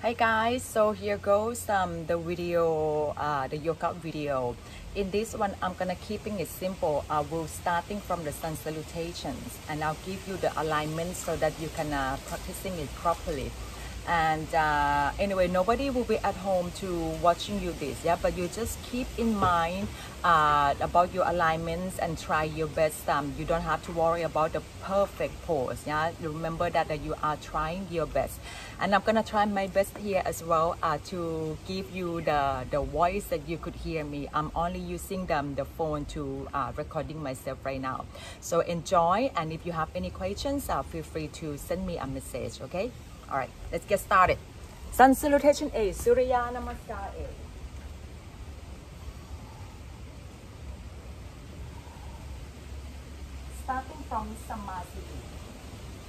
Hi guys, so here goes um, the video, uh, the yoga video. In this one, I'm gonna keeping it simple. I will starting from the sun salutations and I'll give you the alignment so that you can uh, practicing it properly and uh, anyway nobody will be at home to watching you this yeah? But you just keep in mind uh, about your alignments and try your best. Um, you don't have to worry about the perfect pose yeah? Remember that, that you are trying your best. And I'm gonna try my best here as well uh, to give you the the voice that you could hear me. I'm only using the, the phone to uh, recording myself right now. So enjoy and if you have any questions uh, feel free to send me a message okay all right, let's get started. Sun salutation A, Surya Namaskar A. Starting from Samasthiti.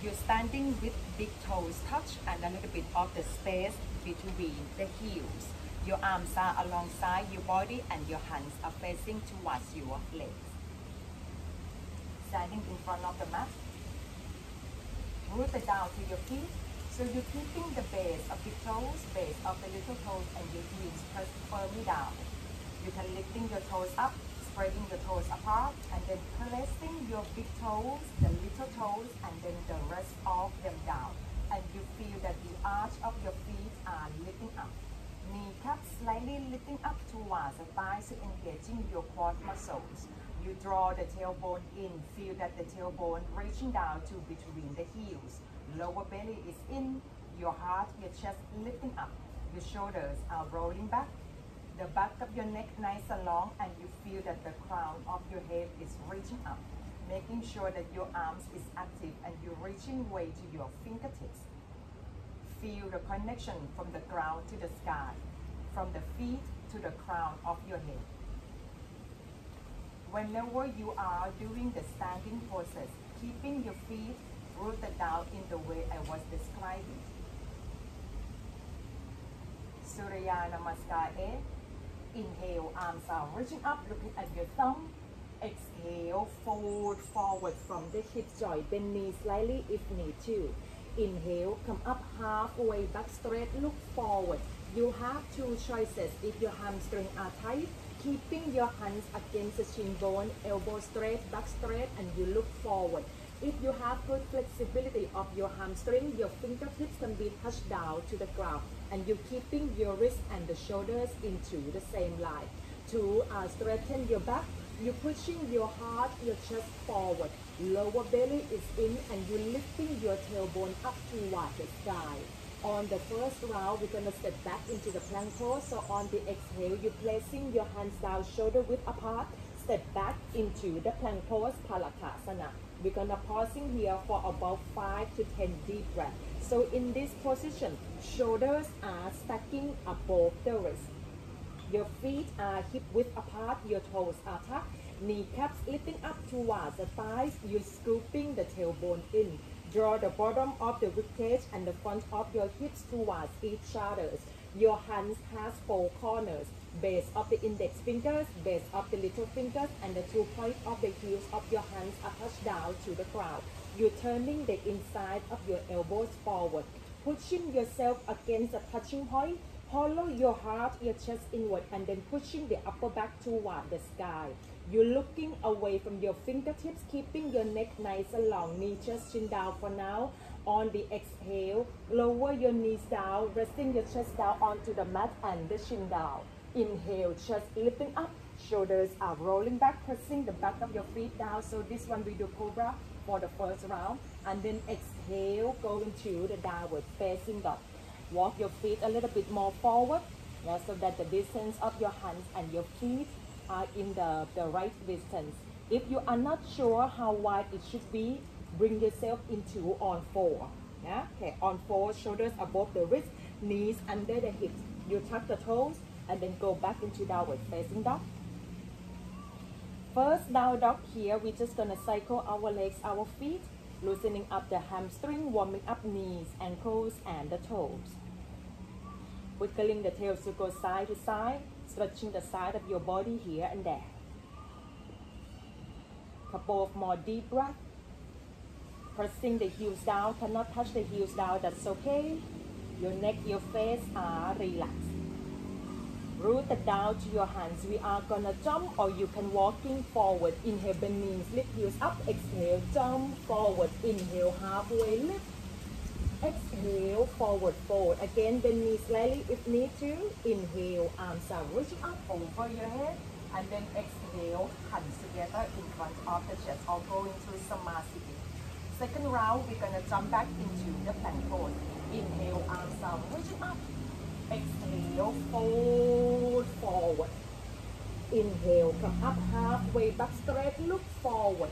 You're standing with big toes touch and a little bit of the space between the heels. Your arms are alongside your body and your hands are facing towards your legs. Standing in front of the mat. Root it down to your feet so you're keeping the base of the toes, base of the little toes and your heels pressed firmly down. You can lifting your toes up, spreading your toes apart, and then placing your big toes, the little toes, and then the rest of them down. And you feel that the arch of your feet are lifting up. Kneecaps slightly lifting up towards the thighs, so engaging your quad muscles. You draw the tailbone in, feel that the tailbone reaching down to between the heels lower belly is in, your heart, your chest lifting up, your shoulders are rolling back, the back of your neck nice and long, and you feel that the crown of your head is reaching up, making sure that your arms is active and you're reaching way to your fingertips. Feel the connection from the ground to the sky, from the feet to the crown of your head. Whenever you are doing the standing poses, keeping your feet rooted down in the way I was describing. Surya Namaskar A. Inhale, arms are reaching up, looking at your thumb. Exhale, fold forward from the hip joint, bend knees slightly if need to. Inhale, come up halfway, back straight, look forward. You have two choices. If your hamstring are tight, keeping your hands against the shin bone, elbow straight, back straight, and you look forward. If you have good flexibility of your hamstring, your fingertips can be touched down to the ground and you're keeping your wrist and the shoulders into the same line. To uh, straighten your back, you're pushing your heart, your chest forward. Lower belly is in and you're lifting your tailbone up towards the sky. On the first round, we're going to step back into the plank pose. So on the exhale, you're placing your hands down, shoulder width apart. Step back into the plank pose, Phalakasana. We're gonna pausing here for about 5 to 10 deep breaths. So in this position, shoulders are stacking above the wrist. Your feet are hip width apart, your toes are tucked. Kneecaps lifting up towards the thighs, you're scooping the tailbone in. Draw the bottom of the ribcage and the front of your hips towards each other. Your hands has four corners base of the index fingers, base of the little fingers, and the two points of the heels of your hands are touched down to the ground. You're turning the inside of your elbows forward, pushing yourself against the touching point. Hollow your heart, your chest inward, and then pushing the upper back toward the sky. You're looking away from your fingertips, keeping your neck nice and long. Knee, chest, chin down for now. On the exhale, lower your knees down, resting your chest down onto the mat and the chin down. Inhale, chest lifting up, shoulders are rolling back, pressing the back of your feet down. So this one we do cobra for the first round. And then exhale, go into the downward facing dog. Walk your feet a little bit more forward, yeah, so that the distance of your hands and your feet are in the, the right distance. If you are not sure how wide it should be, bring yourself into on four. Yeah? Okay, on four, shoulders above the wrist, knees under the hips. You tuck the toes, and then go back into downward facing dog. First down dog here, we're just gonna cycle our legs, our feet, loosening up the hamstring, warming up knees, ankles, and the toes. Wiggling the tail to go side to side, stretching the side of your body here and there. Couple of more deep breaths. Pressing the heels down, cannot touch the heels down, that's okay. Your neck, your face are relaxed. Root it down to your hands. We are gonna jump or you can walking forward. Inhale, bend knees, lift heels up. Exhale, jump forward. Inhale, halfway lift. Exhale, forward fold. Again, bend knees slightly if need to. Inhale, arms are reaching up over your head. And then exhale, hands together in front of the chest or go into Samasthiti. Second round, we're gonna jump back into the plank pose. Inhale, arms are reaching up. Exhale, fold forward. Inhale, come up halfway, back straight, look forward.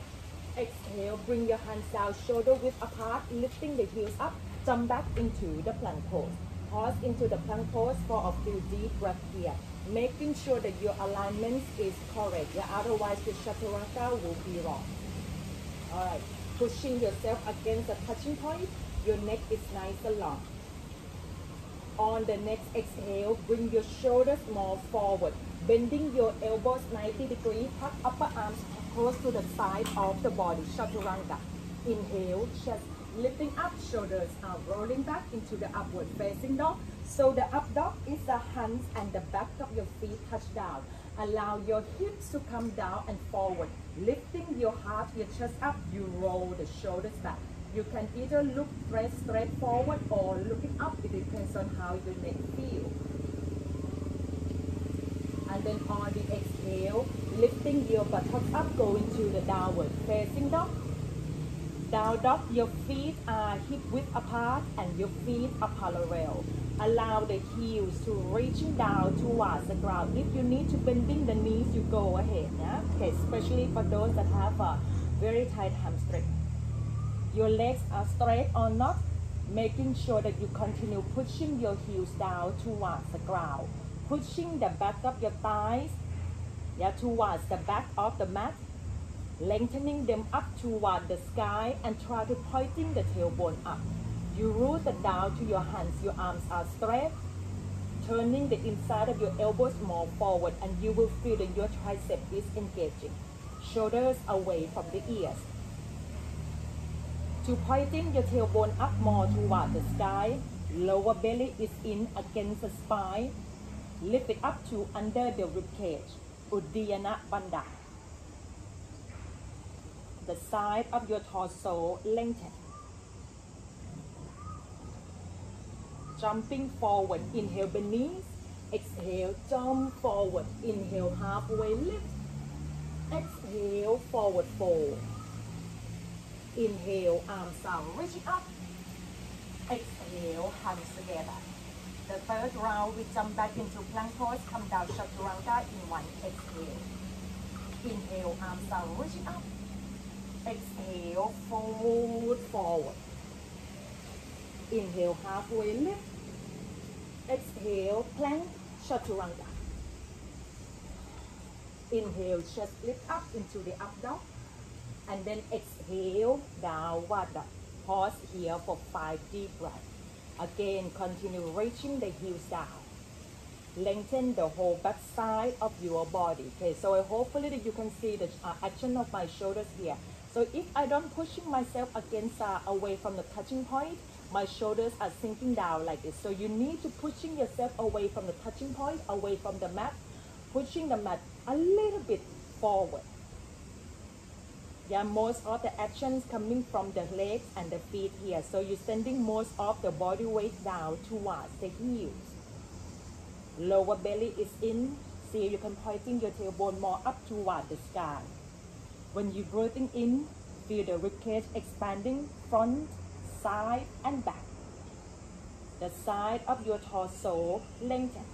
Exhale, bring your hands down, shoulder width apart, lifting the heels up, jump back into the plank pose. Pause into the plank pose for a few deep breaths here. Making sure that your alignment is correct, yeah, otherwise the chaturanga will be wrong. Alright, pushing yourself against the touching point, your neck is nice and long. On the next exhale, bring your shoulders more forward, bending your elbows 90 degrees, tuck upper arms close to the side of the body, chaturanga. Inhale, chest lifting up, shoulders are rolling back into the upward facing dog. So the up dog is the hands and the back of your feet touch down. Allow your hips to come down and forward. Lifting your heart, your chest up, you roll the shoulders back. You can either look straight, forward or looking up. It depends on how your neck feel. And then on the exhale, lifting your buttocks up, going to the downward facing dog. Down dog, your feet are hip width apart and your feet are parallel. Allow the heels to reaching down towards the ground. If you need to bending the knees, you go ahead. Yeah? Okay, especially for those that have a very tight hamstring your legs are straight or not, making sure that you continue pushing your heels down towards the ground, pushing the back of your thighs yeah, towards the back of the mat, lengthening them up toward the sky and try to pointing the tailbone up. You root it down to your hands, your arms are straight, turning the inside of your elbows more forward and you will feel that your tricep is engaging. Shoulders away from the ears to pointing your tailbone up more toward the sky. Lower belly is in against the spine. Lift it up to under the rib cage. Uddiyana Bandha. The side of your torso lengthen. Jumping forward, inhale beneath. Exhale, jump forward. Inhale, halfway lift. Exhale, forward fold. Inhale, arms are reaching up. Exhale, hands together. The third round, we jump back into plank pose, come down chaturanga in one exhale. Inhale, arms are reaching up. Exhale, fold forward. Inhale, halfway lift. Exhale, plank, chaturanga. Inhale, chest lift up into the up dog and then exhale downward. Pause here for five deep breaths. Again, continue reaching the heels down. Lengthen the whole back side of your body. Okay, so hopefully you can see the uh, action of my shoulders here. So if I don't pushing myself against uh, away from the touching point, my shoulders are sinking down like this. So you need to pushing yourself away from the touching point, away from the mat, pushing the mat a little bit forward. Yeah, most of the actions coming from the legs and the feet here. So you're sending most of the body weight down towards the heels. Lower belly is in. See, you can pointing your tailbone more up toward the sky. When you're breathing in, feel the ribcage expanding front, side, and back. The side of your torso lengthen.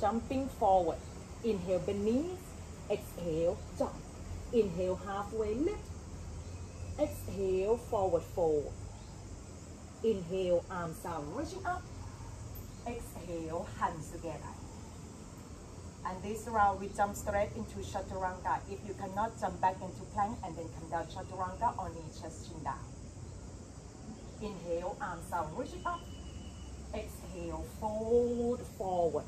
Jumping forward. Inhale beneath Exhale, jump. Inhale, halfway lift. Exhale, forward fold. Inhale, arms are reaching up. Exhale, hands together. And this round, we jump straight into Chaturanga. If you cannot, jump back into plank and then come down Chaturanga, only chest chin down. Inhale, arms are reaching up. Exhale, fold forward.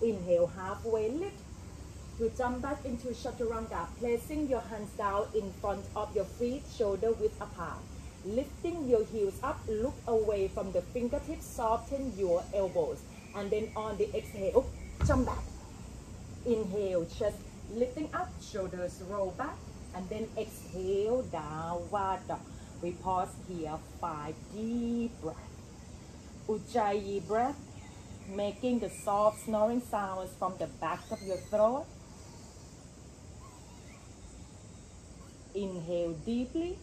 Inhale, halfway lift to jump back into chaturanga, placing your hands down in front of your feet, shoulder width apart. Lifting your heels up, look away from the fingertips, soften your elbows. And then on the exhale, jump back. Inhale, chest lifting up, shoulders roll back. And then exhale, downward dog. We pause here, five deep breath. Ujjayi breath, making the soft snoring sounds from the back of your throat. Inhale deeply.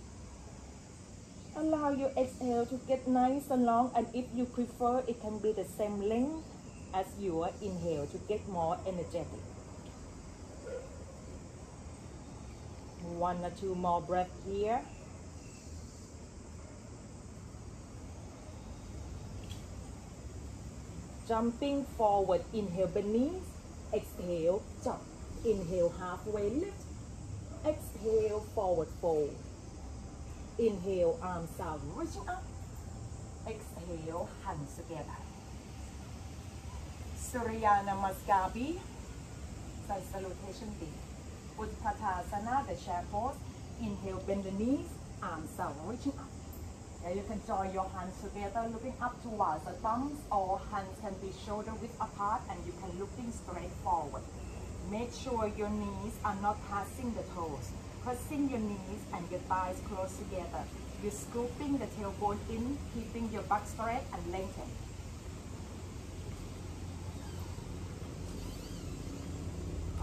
Allow your exhale to get nice and long and if you prefer it can be the same length as your inhale to get more energetic. One or two more breath here. Jumping forward, inhale beneath, exhale, jump. Inhale halfway lift, exhale forward fold. Inhale arms out, reaching up. Exhale hands together. Surya Namaskar. Side salutation B. Utkatasana, the chair pose. Inhale, bend the knees, arms out, reaching up. And you can join your hands together, looking up towards the thumbs, or hands can be shoulder width apart, and you can looking straight forward. Make sure your knees are not passing the toes. Pressing your knees and your thighs close together. You're scooping the tailbone in, keeping your back straight and lengthened.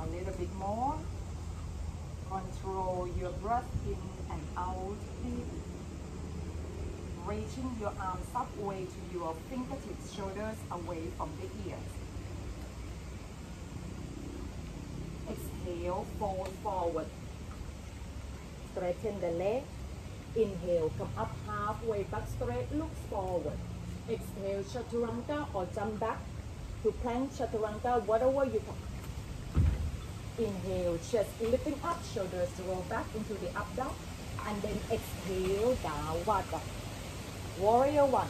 A little bit more. Control your breath in and out deeply. Reaching your arms up way to your fingertips, shoulders away from the ears. Exhale, fold forward. Straighten the leg. Inhale, come up halfway, back straight, look forward. Exhale, chaturanga or jump back to plank chaturanga, whatever you can. Inhale, chest lifting up, shoulders roll back into the up dog. And then exhale, downward dog. Warrior one.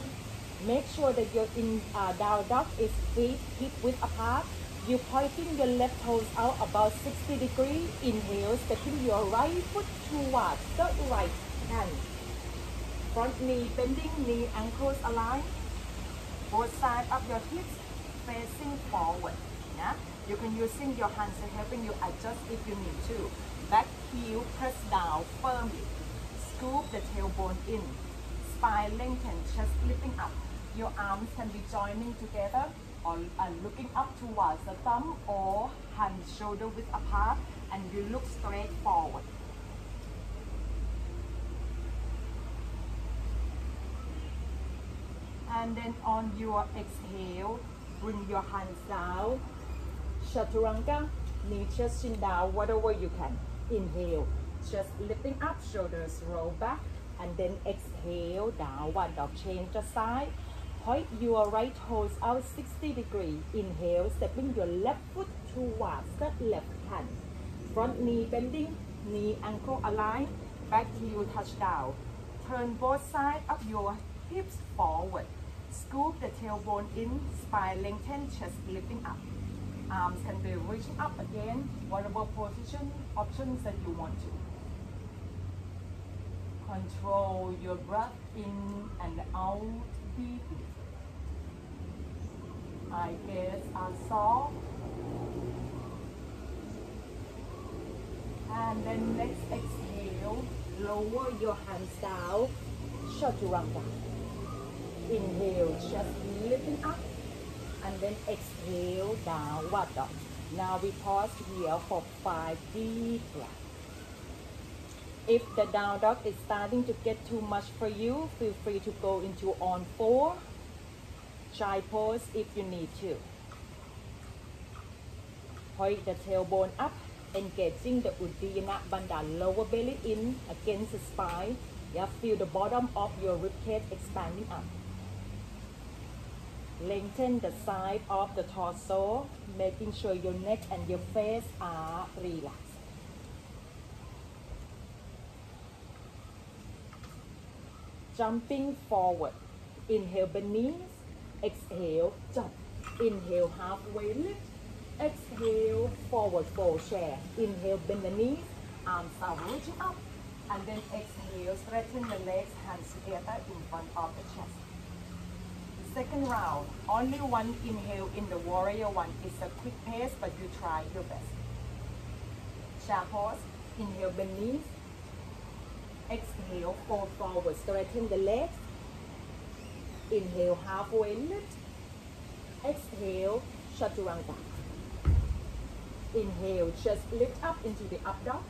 Make sure that your in uh, down dog is feet hip width apart. You're pointing your left toes out about 60 degrees. Inhale, stepping your right foot towards the right hand. Front knee bending, knee ankles aligned. Both sides of your hips facing forward. Yeah? You can using your hands to helping you adjust if you need to. Back heel press down firmly. Scoop the tailbone in. Spine lengthen, chest lifting up. Your arms can be joining together or looking up towards the thumb or hands shoulder width apart and you look straight forward. And then on your exhale, bring your hands down. Chaturanga, knee chest chin down, whatever you can. Inhale, just lifting up, shoulders roll back, and then exhale, down. downward dog, change the side. Point your right toes out 60 degree. Inhale, stepping your left foot towards the left hand. Front knee bending, knee ankle aligned, back heel touch down. Turn both sides of your hips forward. Scoop the tailbone in, spine lengthen, chest lifting up. Arms can be reaching up again, whatever position options that you want to. Control your breath in and out deeply. Eyelids are soft. And then next exhale, lower your hands down, chaturanga. Inhale, just lifting up. And then exhale, dog. Now we pause here for five deep breaths. If the down dog is starting to get too much for you, feel free to go into on four. Try pose if you need to. Point the tailbone up, engaging the Uddiyana Bandha lower belly in against the spine. Yeah, feel the bottom of your ribcage expanding up. Lengthen the side of the torso, making sure your neck and your face are relaxed. Jumping forward. Inhale beneath, exhale, jump. Inhale halfway lift, exhale forward fold chair. Inhale bend the knees, arms are reaching up. And then exhale, straighten the legs, hands together in front of the chest. Second round, only one inhale in the warrior one. It's a quick pace, but you try your best. Chair pose, inhale beneath. Exhale, fold forward, straighten the legs. Inhale, halfway lift. Exhale, chaturanga. Inhale, just lift up into the up dog.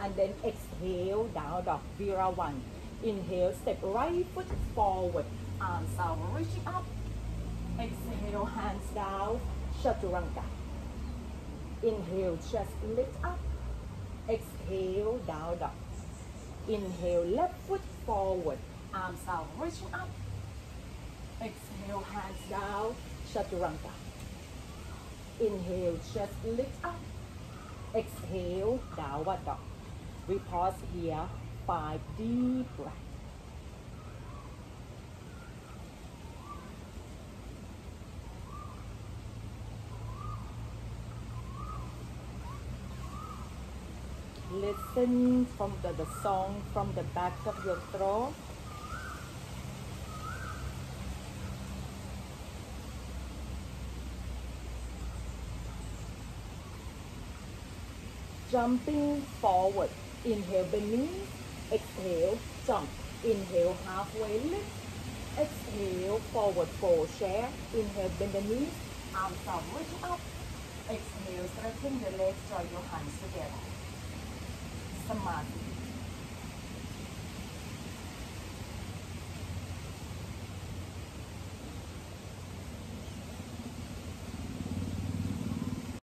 And then exhale, down dog, Vira one. Inhale, step right foot forward, arms out, reaching up. Exhale, hands down, chaturanga. Inhale, just lift up. Exhale, down dog. Inhale, left foot forward, arms out, reaching up. Exhale, hands down, chaturanga. Inhale, just lift up. Exhale, downward dog. We pause here, five deep breaths. Listen from the, the song from the back of your throat. Jumping forward. Inhale beneath. Exhale, jump. Inhale halfway lift. Exhale, forward fold share. Inhale, bend the knees. Arms out, reach up. Exhale, straighten the legs, draw your hands together. chamado.